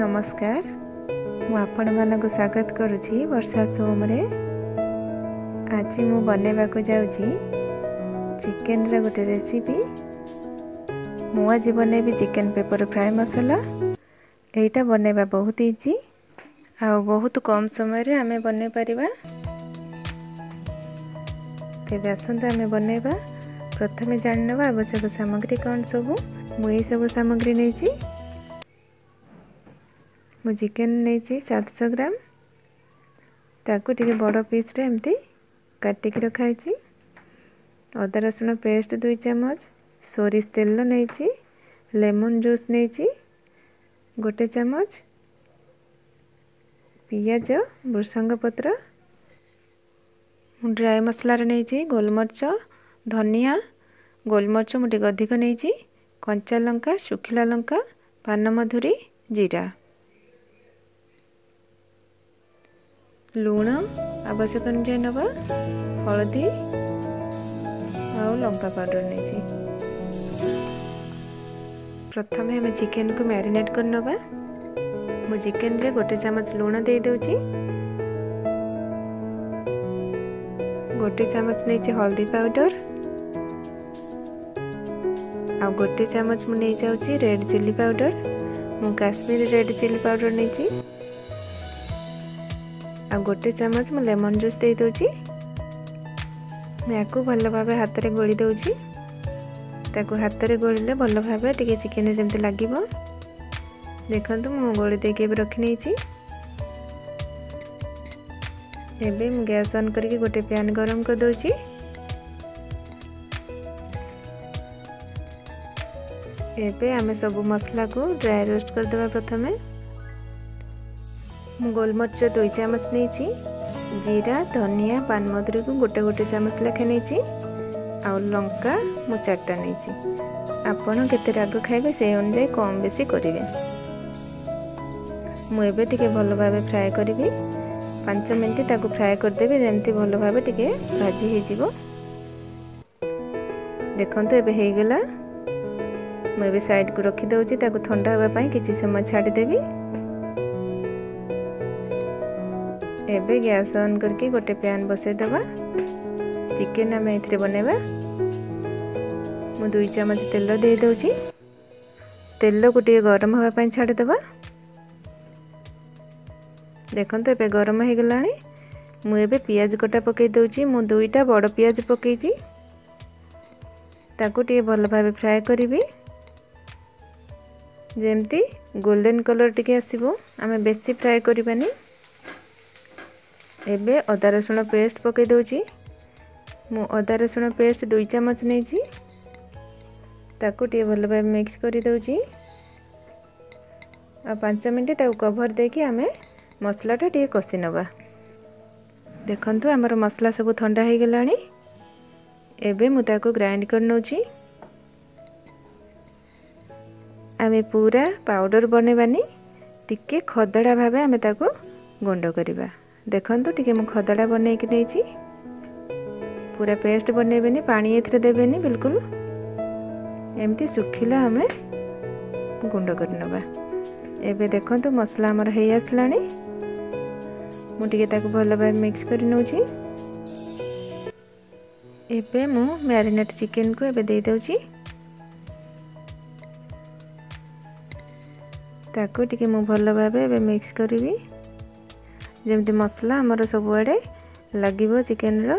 ନମସ୍କାର ମୁଁ ଆପଣମାନଙ୍କୁ ସ୍ୱାଗତ କରୁଛି ବର୍ଷା ସୋମରେ ଆଜି ମୁଁ ବନେଇବାକୁ ଯାଉଛି ଚିକେନ୍ର ଗୋଟେ ରେସିପି ମୁଁ ଆଜି ବନେଇବି ଚିକେନ୍ ପେପର୍ ଫ୍ରାଏ ମସଲା ଏଇଟା ବନେଇବା ବହୁତ ଇଜି ଆଉ ବହୁତ କମ୍ ସମୟରେ ଆମେ ବନେଇ ପାରିବା ତେବେ ଆସନ୍ତୁ ଆମେ ବନେଇବା ପ୍ରଥମେ ଜାଣିନେବା ଆବଶ୍ୟକ ସାମଗ୍ରୀ କ'ଣ ସବୁ ମୁଁ ଏଇ ସବୁ ସାମଗ୍ରୀ ନେଇଛି ମୁଁ ଚିକେନ୍ ନେଇଛି ସାତଶହ ଗ୍ରାମ୍ ତାକୁ ଟିକେ ବଡ଼ ପିସ୍ରେ ଏମିତି କାଟିକି ରଖାହେଇଛି ଅଦା ରସୁଣ ପେଷ୍ଟ ଦୁଇ ଚାମଚ ସୋରିଷ ତେଲ ନେଇଛି ଲେମନ୍ ଜୁସ୍ ନେଇଛି ଗୋଟେ ଚାମଚ ପିଆଜ ଭୃଷଙ୍ଗ ପତ୍ର ମୁଁ ଡ୍ରାଏ ମସଲାରେ ନେଇଛି ଗୋଲମରିଚ ଧନିଆ ଗୋଲମରିଚ ମୁଁ ଟିକେ ଅଧିକ ନେଇଛି କଞ୍ଚା ଲଙ୍କା ଶୁଖିଲା ଲଙ୍କା ପାନ ଜିରା ଲୁଣ ଆବଶ୍ୟକ ଅନୁଯାୟୀ ନେବା ହଳଦୀ ଆଉ ଲଙ୍କା ପାଉଡ଼ର ନେଇଛି ପ୍ରଥମେ ଆମେ ଚିକେନକୁ ମ୍ୟାରିନେଟ୍ କରି ନେବା ମୁଁ ଚିକେନରେ ଗୋଟେ ଚାମଚ ଲୁଣ ଦେଇଦେଉଛି ଗୋଟେ ଚାମଚ ନେଇଛି ହଳଦୀ ପାଉଡ଼ର ଆଉ ଗୋଟେ ଚାମଚ ମୁଁ ନେଇଯାଉଛି ରେଡ଼୍ ଚିଲି ପାଉଡ଼ର ମୁଁ କାଶ୍ମୀରୀ ରେଡ଼୍ ଚିଲି ପାଉଡ଼ର ନେଇଛି आ गोटे चामच मुझे लेमन जूस दे दौ भल भाव हाथ में गोली दौर हाथ में गोल्ले भल भाव टे चिकेन जमी लगे देखु मु गोली देखिए रखी नहीं गैस अन कर गोटे प्यान गरम करदे एमें सब मसला को ड्राई रोस्ट कर करदे प्रथमे ଗୋଲମରିଚ ଦୁଇ ଚାମଚ ନେଇଛି ଜିରା ଧନିଆ ପାନମଧୁରୀକୁ ଗୋଟେ ଗୋଟେ ଚାମଚ ଲେଖା ନେଇଛି ଆଉ ଲଙ୍କା ମୁଁ ଚାରିଟା ନେଇଛି ଆପଣ କେତେ ରାଗ ଖାଇବେ ସେଇ ଅନୁଯାୟୀ କମ୍ ବେଶୀ କରିବେ ମୁଁ ଏବେ ଟିକେ ଭଲ ଭାବେ ଫ୍ରାଏ କରିବି ପାଞ୍ଚ ମିନିଟ୍ ତାକୁ ଫ୍ରାଏ କରିଦେବେ ଯେମିତି ଭଲ ଭାବେ ଟିକେ ଭାଜି ହେଇଯିବ ଦେଖନ୍ତୁ ଏବେ ହେଇଗଲା ମୁଁ ଏବେ ସାଇଡ଼କୁ ରଖିଦେଉଛି ତାକୁ ଥଣ୍ଡା ହେବା ପାଇଁ କିଛି ସମୟ ଛାଡ଼ିଦେବି ଏବେ ଗ୍ୟାସ୍ ଅନ୍ କରିକି ଗୋଟେ ପ୍ୟାନ୍ ବସାଇଦେବା ଚିକେନ୍ ଆମେ ଏଥିରେ ବନାଇବା ମୁଁ ଦୁଇ ଚାମଚ ତେଲ ଦେଇଦେଉଛି ତେଲକୁ ଟିକେ ଗରମ ହେବା ପାଇଁ ଛାଡ଼ିଦେବା ଦେଖନ୍ତୁ ଏବେ ଗରମ ହୋଇଗଲାଣି ମୁଁ ଏବେ ପିଆଜ କଟା ପକାଇ ଦେଉଛି ମୁଁ ଦୁଇଟା ବଡ଼ ପିଆଜ ପକାଇଛି ତାକୁ ଟିକେ ଭଲ ଭାବେ ଫ୍ରାଏ କରିବି ଯେମିତି ଗୋଲ୍ଡେନ୍ କଲର୍ ଟିକେ ଆସିବ ଆମେ ବେଶୀ ଫ୍ରାଏ କରିବାନି ଏବେ ଅଦା ରସୁଣ ପେଷ୍ଟ ପକାଇ ଦେଉଛି ମୁଁ ଅଦା ରସୁଣ ପେଷ୍ଟ ଦୁଇ ଚାମଚ ନେଇଛି ତାକୁ ଟିକେ ଭଲ ଭାବେ ମିକ୍ସ କରିଦେଉଛି ଆଉ ପାଞ୍ଚ ମିନିଟ୍ ତାକୁ କଭର ଦେଇକି ଆମେ ମସଲାଟା ଟିକେ କଷି ନେବା ଦେଖନ୍ତୁ ଆମର ମସଲା ସବୁ ଥଣ୍ଡା ହୋଇଗଲାଣି ଏବେ ମୁଁ ତାକୁ ଗ୍ରାଇଣ୍ଡ କରି ନେଉଛି ଆମେ ପୁରା ପାଉଡ଼ର ବନେଇବାନି ଟିକେ ଖଦଡ଼ା ଭାବେ ଆମେ ତାକୁ ଗୁଣ୍ଡ କରିବା ଦେଖନ୍ତୁ ଟିକେ ମୁଁ ଖଦଡ଼ା ବନେଇକି ନେଇଛି ପୁରା ପେଷ୍ଟ ବନେଇବେନି ପାଣି ଏଥିରେ ଦେବେନି ବିଲକୁଲ ଏମିତି ଶୁଖିଲା ଆମେ ଗୁଣ୍ଡ କରି ନେବା ଏବେ ଦେଖନ୍ତୁ ମସଲା ଆମର ହେଇ ଆସିଲାଣି ମୁଁ ଟିକେ ତାକୁ ଭଲ ଭାବେ ମିକ୍ସ କରି ନେଉଛି ଏବେ ମୁଁ ମ୍ୟାରିନେଟ୍ ଚିକେନକୁ ଏବେ ଦେଇଦେଉଛି ତାକୁ ଟିକେ ମୁଁ ଭଲ ଭାବେ ଏବେ ମିକ୍ସ କରିବି ଯେମିତି ମସଲା ଆମର ସବୁଆଡ଼େ ଲାଗିବ ଚିକେନ୍ର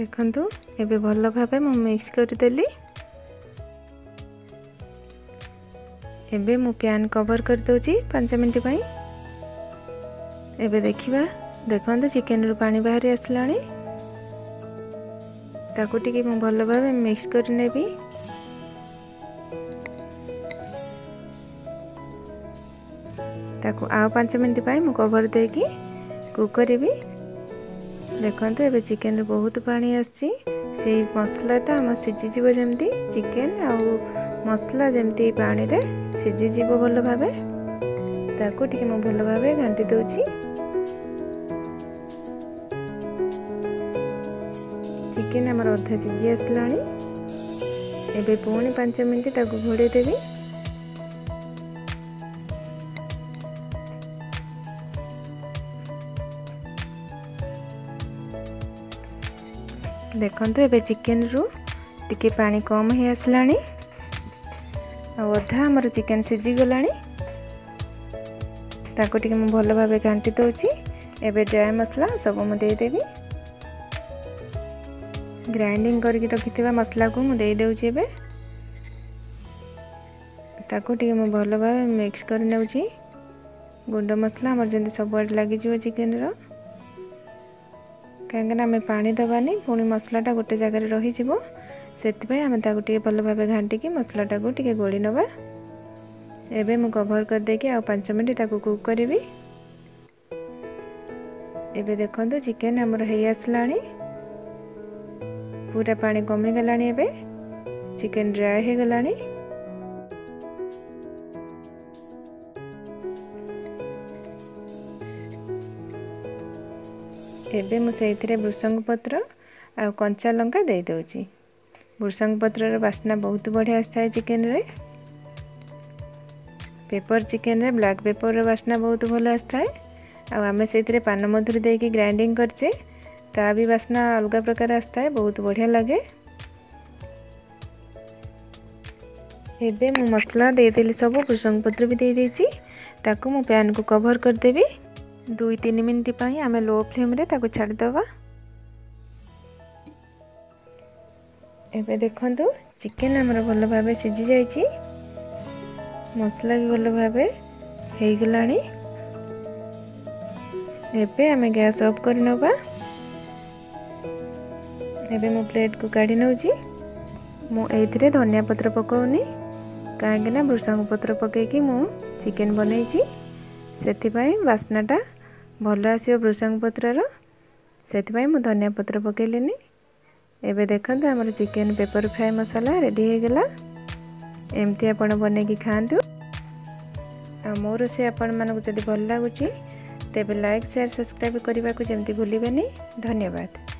ଦେଖନ୍ତୁ ଏବେ ଭଲ ଭାବେ ମୁଁ ମିକ୍ସ କରିଦେଲି ଏବେ ମୁଁ ପ୍ୟାନ୍ କଭର୍ କରିଦେଉଛି ପାଞ୍ଚ ମିନିଟ୍ ପାଇଁ ଏବେ ଦେଖିବା ଦେଖନ୍ତୁ ଚିକେନ୍ରୁ ପାଣି ବାହାରି ଆସିଲାଣି ତାକୁ ଟିକେ ମୁଁ ଭଲ ଭାବେ ମିକ୍ସ କରିନେବି ତାକୁ ଆଉ ପାଞ୍ଚ ମିନିଟ୍ ପାଇଁ ମୁଁ କଭର୍ ଦେଇକି କୁକ୍ କରିବି ଦେଖନ୍ତୁ ଏବେ ଚିକେନ୍ରେ ବହୁତ ପାଣି ଆସିଛି ସେଇ ମସଲାଟା ଆମ ସିଝିଯିବ ଯେମିତି ଚିକେନ୍ ଆଉ ମସଲା ଯେମିତି ପାଣିରେ ସିଝିଯିବ ଭଲ ଭାବେ ତାକୁ ଟିକେ ମୁଁ ଭଲ ଭାବେ ଘାଣ୍ଟି ଦେଉଛି ଚିକେନ୍ ଆମର ଅଧା ସିଝି ଆସିଲାଣି ଏବେ ପୁଣି ପାଞ୍ଚ ମିନିଟ୍ ତାକୁ ଘୋଡ଼େଇ ଦେବି ଦେଖନ୍ତୁ ଏବେ ଚିକେନରୁ ଟିକେ ପାଣି କମ୍ ହୋଇଆସିଲାଣି ଆଉ ଅଧା ଆମର ଚିକେନ ସିଝିଗଲାଣି ତାକୁ ଟିକେ ମୁଁ ଭଲ ଭାବେ ଘାଣ୍ଟି ଦେଉଛି ଏବେ ଡ୍ରାଏ ମସଲା ସବୁ ମୁଁ ଦେଇଦେବି ଗ୍ରାଇଣ୍ଡିଙ୍ଗ କରିକି ରଖିଥିବା ମସଲାକୁ ମୁଁ ଦେଇଦେଉଛି ଏବେ ତାକୁ ଟିକେ ମୁଁ ଭଲ ଭାବେ ମିକ୍ସ କରି ନେଉଛି ଗୁଣ୍ଡ ମସଲା ଆମର ଯେମିତି ସବୁଆଡ଼େ ଲାଗିଯିବ ଚିକେନର କାହିଁକିନା ଆମେ ପାଣି ଦେବାନି ପୁଣି ମସଲାଟା ଗୋଟେ ଜାଗାରେ ରହିଯିବ ସେଥିପାଇଁ ଆମେ ତାକୁ ଟିକେ ଭଲ ଭାବେ ଘାଣ୍ଟିକି ମସଲାଟାକୁ ଟିକେ ଗୋଳି ନେବା ଏବେ ମୁଁ କଭର କରିଦେଇକି ଆଉ ପାଞ୍ଚ ମିନିଟ୍ ତାକୁ କୁକ୍ କରିବି ଏବେ ଦେଖନ୍ତୁ ଚିକେନ୍ ଆମର ହେଇ ଆସିଲାଣି ପୁରା ପାଣି କମିଗଲାଣି ଏବେ ଚିକେନ୍ ଡ୍ରାଏ ହୋଇଗଲାଣି ଏବେ ମୁଁ ସେଇଥିରେ ଭୃଷଙ୍ଗ ପତ୍ର ଆଉ କଞ୍ଚା ଲଙ୍କା ଦେଇଦେଉଛି ଭୃଷଙ୍ଗ ପତ୍ରର ବାସ୍ନା ବହୁତ ବଢ଼ିଆ ଆସିଥାଏ ଚିକେନରେ ପେପର୍ ଚିକେନ୍ରେ ବ୍ଲାକ୍ ପେପରର ବାସ୍ନା ବହୁତ ଭଲ ଆସିଥାଏ ଆଉ ଆମେ ସେଇଥିରେ ପାନ ପାନମଧୁରୀ ଦେଇକି ଗ୍ରାଇଣ୍ଡିଂ କରିଛେ ତା ବି ବାସ୍ନା ଅଲଗା ପ୍ରକାର ଆସିଥାଏ ବହୁତ ବଢ଼ିଆ ଲାଗେ ଏବେ ମୁଁ ମସଲା ଦେଇଦେଲି ସବୁ ଭୃଷଙ୍ଗ ପତ୍ର ବି ଦେଇଦେଇଛି ତାକୁ ମୁଁ ପ୍ୟାନ୍କୁ କଭର୍ କରିଦେବି दुई तीन मिनट आम लो फ्लेम छाड़द एवं देखु चिकेन आम भल भाव सीझी जा मसला भी भल भाव हो हमें गैस ऑफ कर प्लेट को काढ़ी नौ मुझे ये धनिया पत्र पकाऊनि कहीं भृसंग पत्र पकईकि चिकेन बनई बास्नाटा भल आस वृषांग पत्र से धनिया पत्र पकेली एवं देखते आम चिकेन पेपर फ्राए मसाला रेडीगला एमती आप बन खातु आ मो रोष आपण मानक जब भल लगुच तेज लाइक शेयर, सब्सक्राइब करने को भूलिनी धन्यवाद